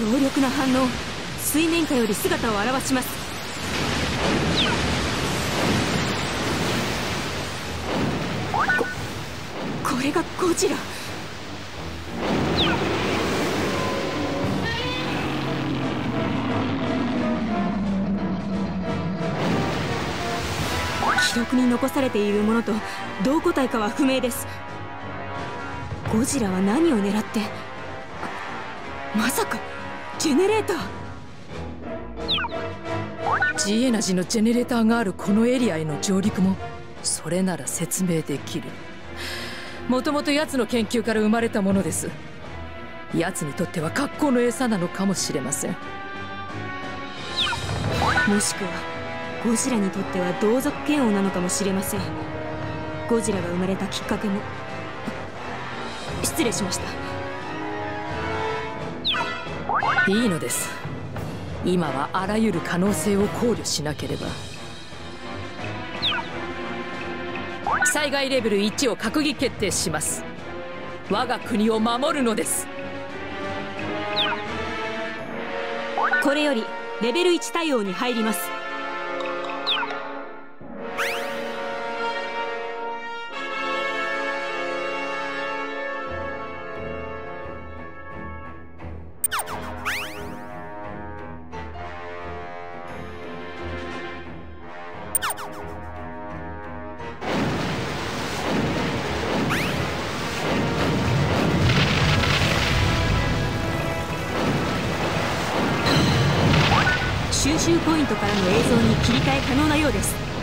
強力な反応水面下より姿を現します。これがゴジラ。記録に残されているものと同個体かは不明です。ゴジラは何を狙って？まさか。ジェネレーター。ジエナジのジェネレーターがあるこのエリアへの上陸もそれなら説明できる。もともと奴の研究から生まれたものです。奴にとっては格好の餌なのかもしれません。もしくはゴジラにとっては同族嫌悪なのかもしれません。ゴジラが生まれたきっかけも。失礼しました。いいのです。今はあらゆる可能性を考慮しなければ。災害レベル1を閣議決定します。我が国を守るのです。これよりレベル1対応に入ります。です。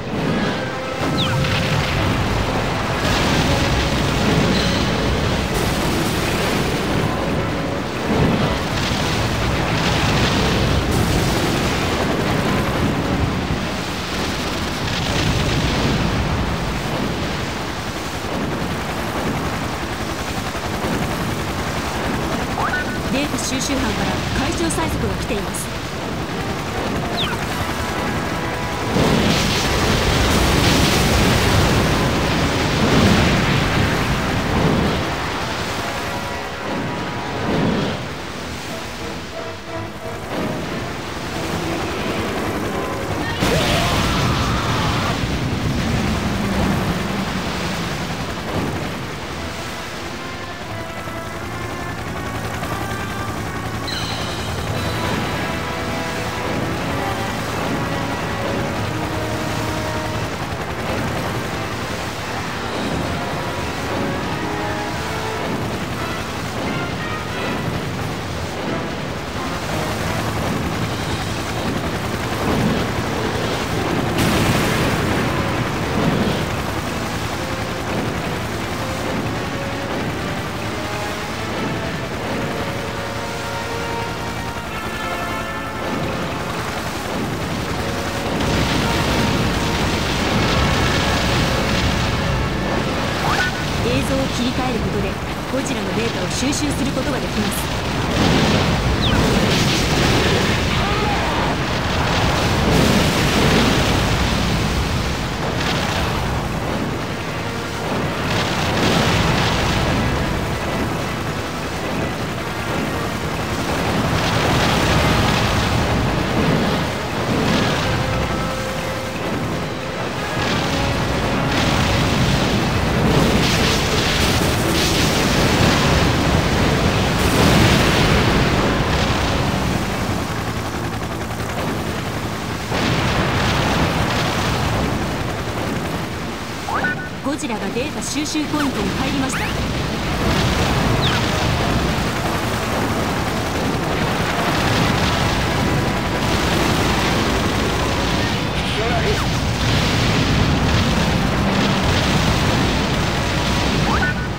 データ収ポイントに入りました。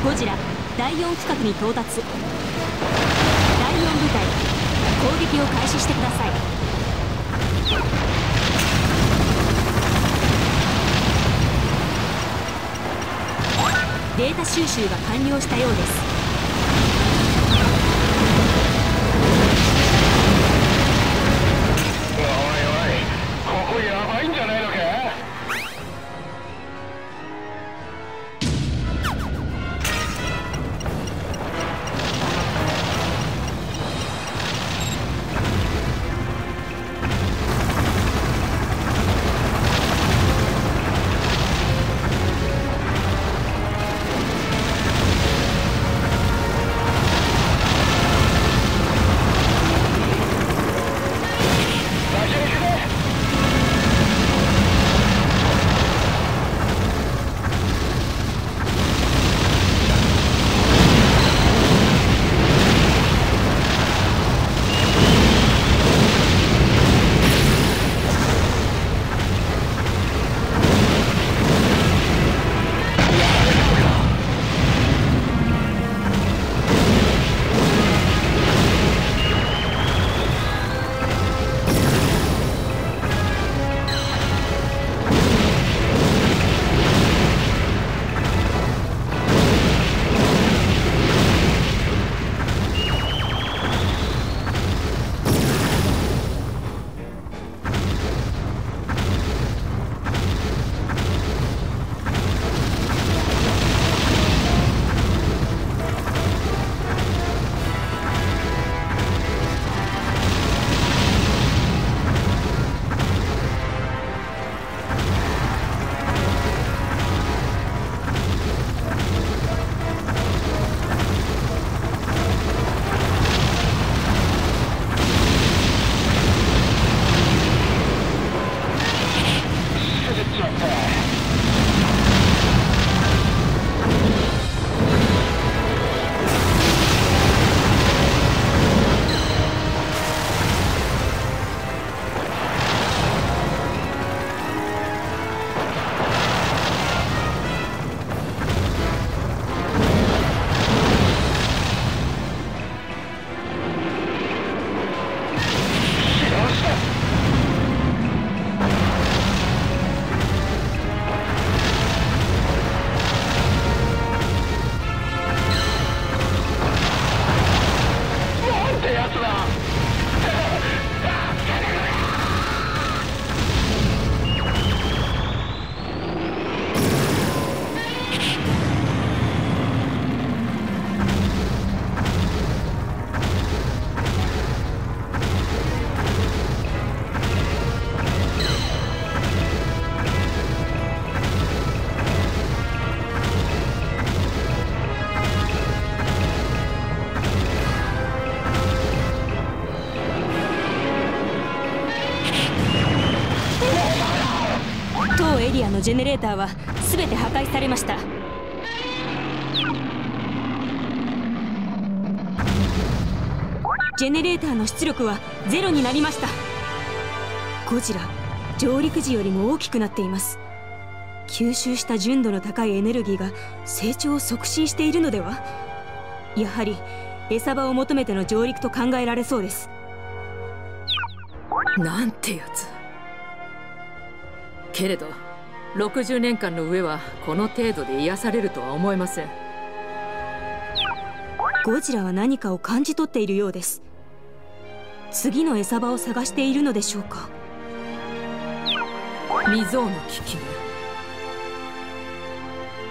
ゴジラ第4区画に到達。第4部隊攻撃を開始してください。データ収集が完了したようです。ジェネレーターは全て破壊されました。ジェネレーターの出力はゼロになりました。ゴジラ上陸時よりも大きくなっています。吸収した純度の高いエネルギーが成長を促進しているのでは？やはり餌場を求めての上陸と考えられそうです。なんてやつ。けれど60年間の上はこの程度で癒されるとは思えません。ゴジラは何かを感じ取っているようです。次の餌場を探しているのでしょうか。未曾有の危機ね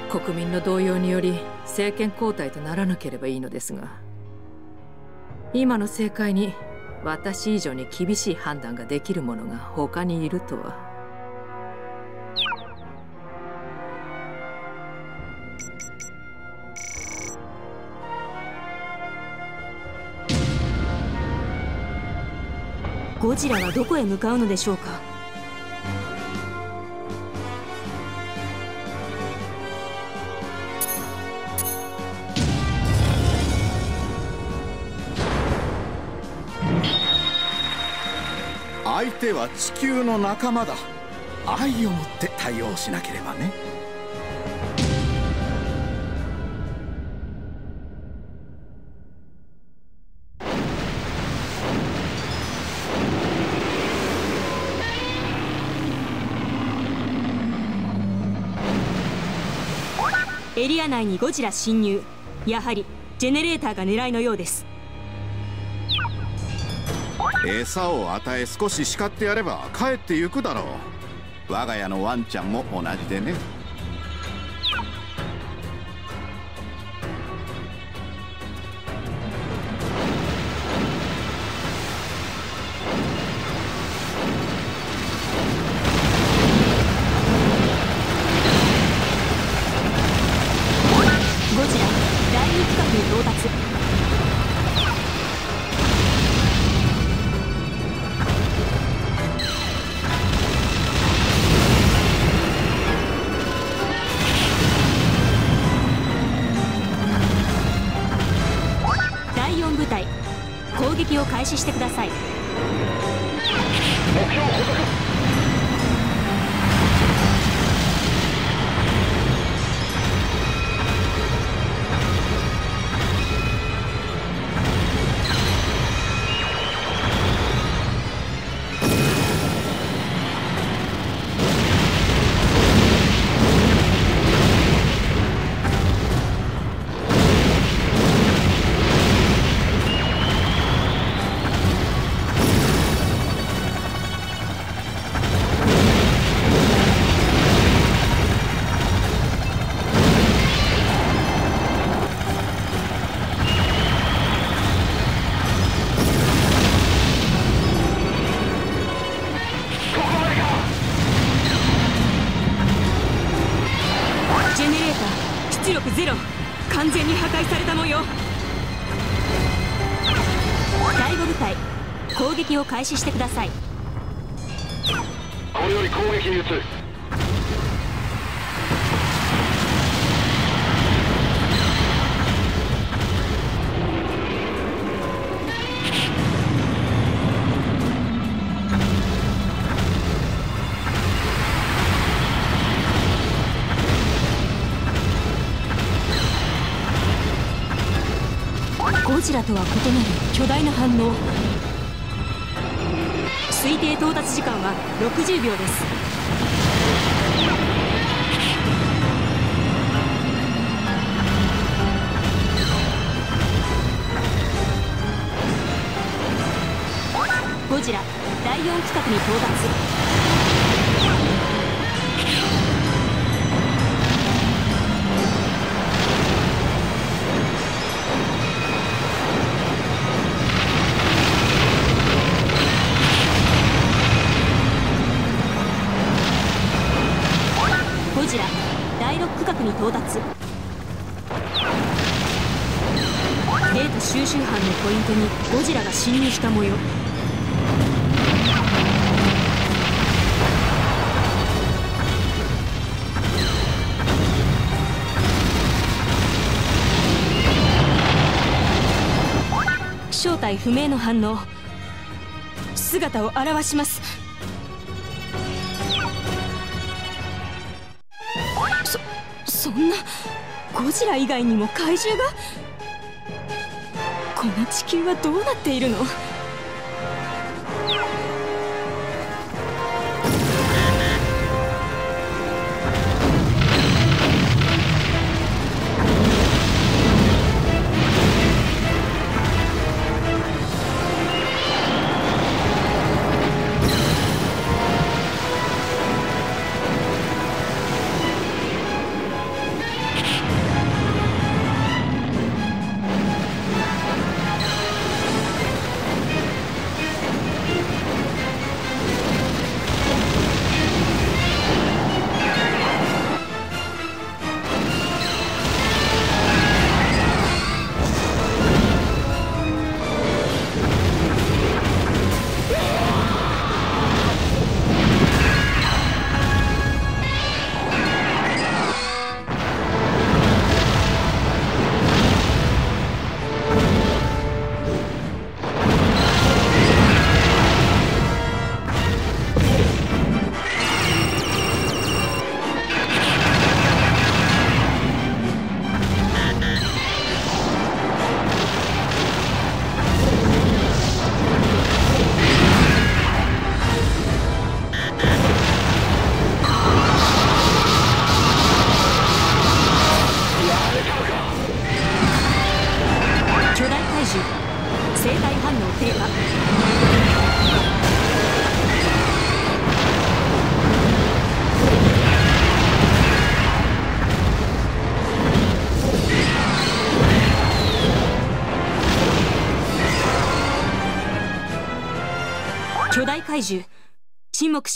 国民の動揺により政権交代とならなければいいのですが今の政界に私以上に厳しい判断ができる者が他にいるとはゴジラはどこへ向かうのでしょうか？相手は地球の仲間だ。愛を持って対応しなければね。エリア内にゴジラ侵入。やはりジェネレーターが狙いのようです。餌を与え少し叱ってやれば帰ってゆくだろう。我が家のワンちゃんも同じでね。隊攻撃を開始してください。これより攻撃に移る。ゴジラとは異なる巨大な反応。推定到達時間は60秒です。ゴジラ第4区画に到達。データ収集班のポイントにゴジラが侵入した模様。正体不明の反応。姿を現します。ゴジラ以外にも怪獣が？この地球はどうなっているの？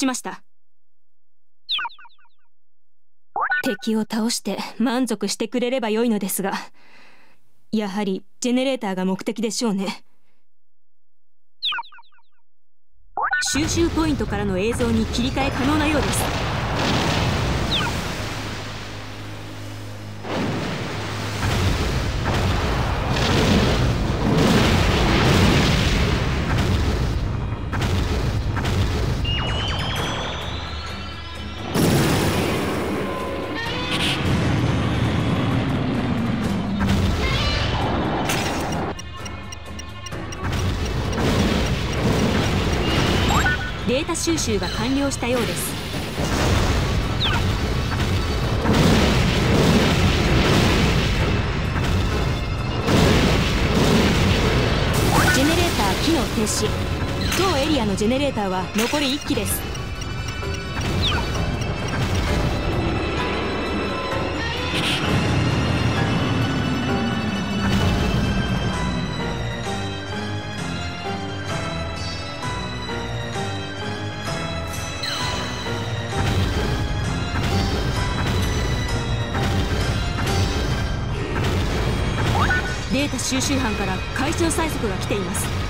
しました。敵を倒して満足してくれればよいのですがやはりジェネレーターが目的でしょうね。収集ポイントからの映像に切り替え可能なようです。ータ収集が完了したようです。ジェネレーター機能停止。当エリアのジェネレーターは残り1機です。た収集班から回収催促が来ています。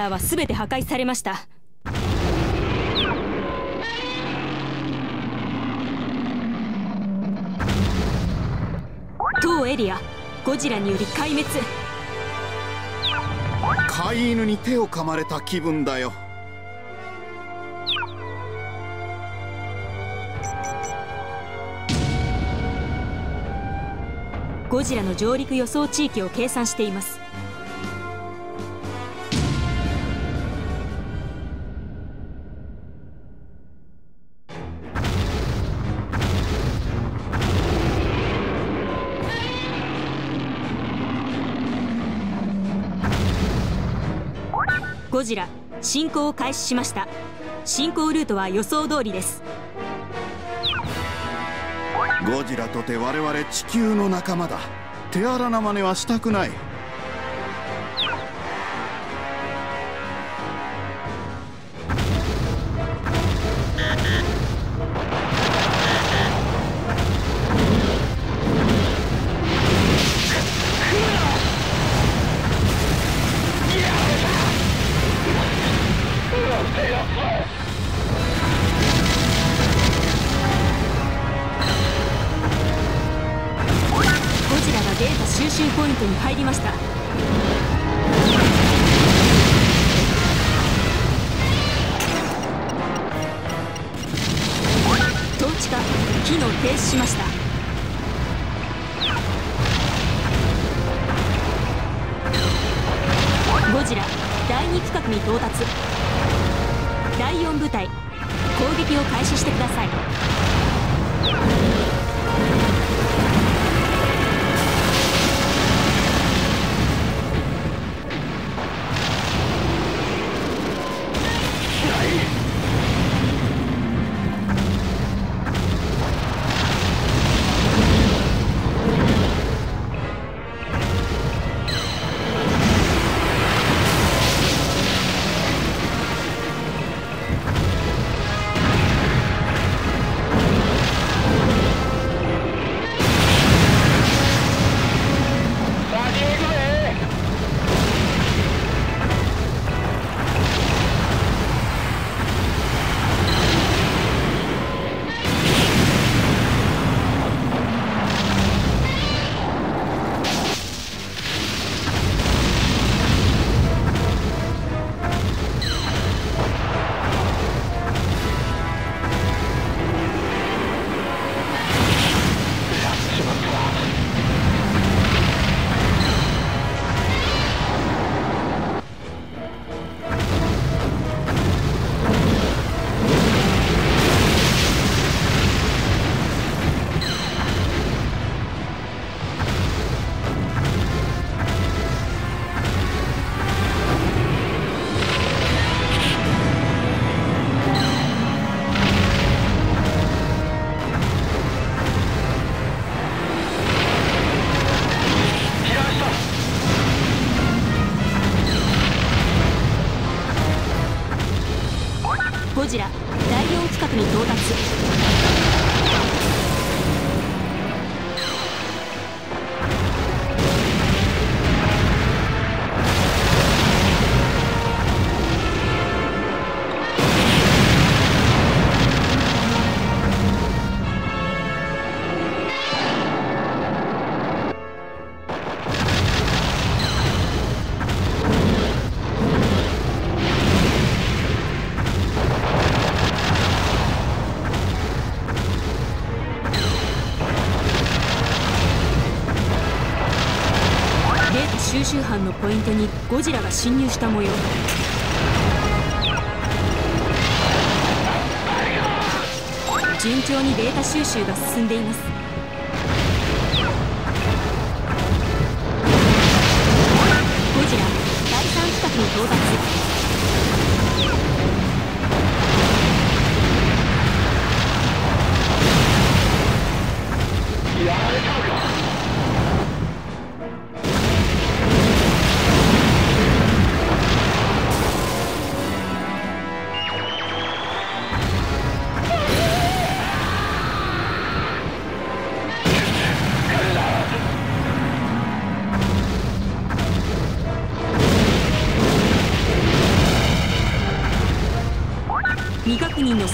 ターは全て破壊されました。当エリアゴジラにより壊滅。飼い犬に手を噛まれた気分だよ。ゴジラの上陸予想地域を計算しています。ゴジラ進行を開始しました。進行ルートは予想通りです。ゴジラとて我々地球の仲間だ。手荒な真似はしたくない。データ収集ポイントに入りました。統治下機能停止しました。ゴジラ第2区画に到達。第4部隊攻撃を開始してください。ゴジラが侵入した模様。順調にデータ収集が進んでいます。ゴジラ第3区画に到達。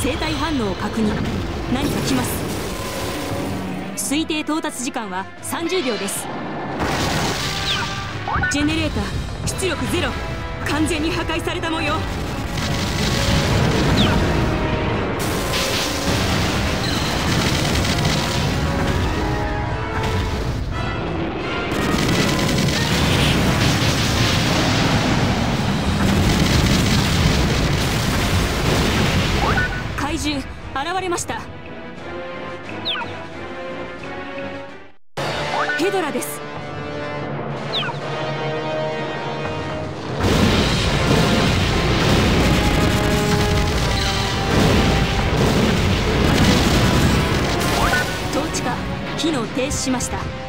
生体反応を確認。何か来ます。推定到達時間は30秒です。ジェネレーター出力ゼロ。完全に破壊された模様。しました。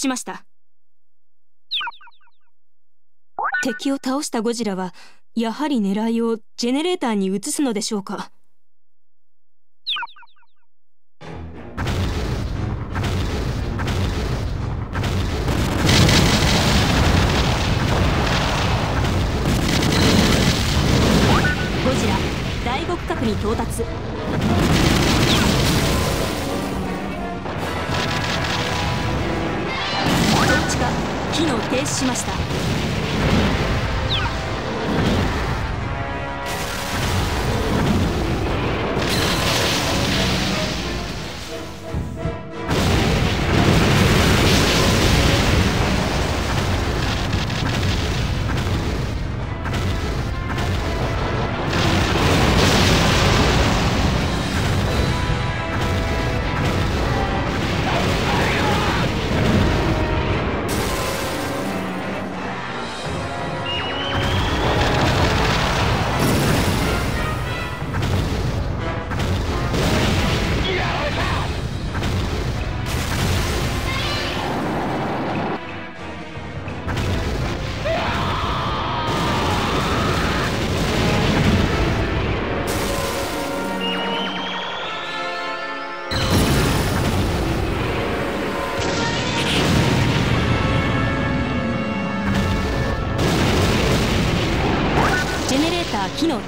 しました。敵を倒したゴジラはやはり狙いをジェネレーターに移すのでしょうか。ゴジラ第五区画に到達。機能停止しました。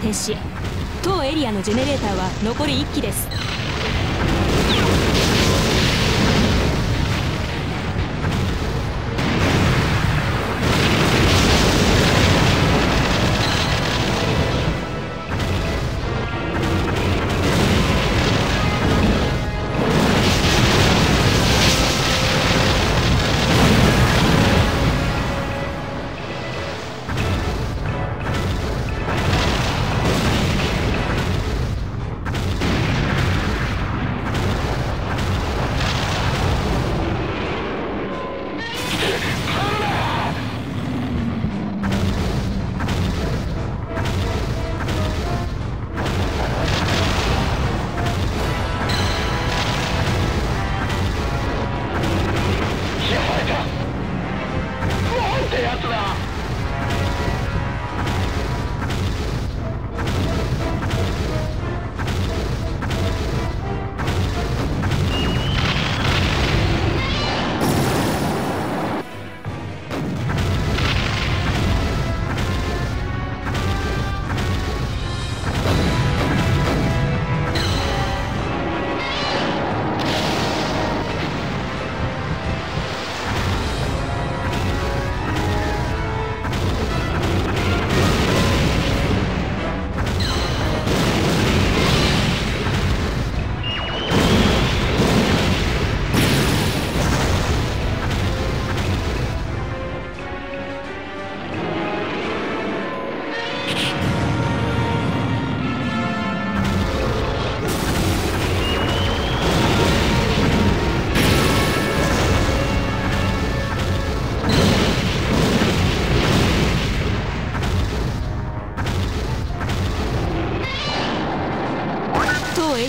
停止。当エリアのジェネレーターは残り1機です。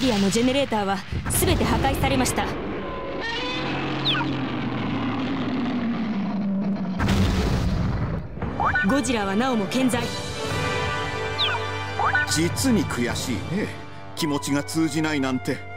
リアのジェネレーターは全て破壊されました。ゴジラはなおも健在。実に悔しいね。気持ちが通じないなんて。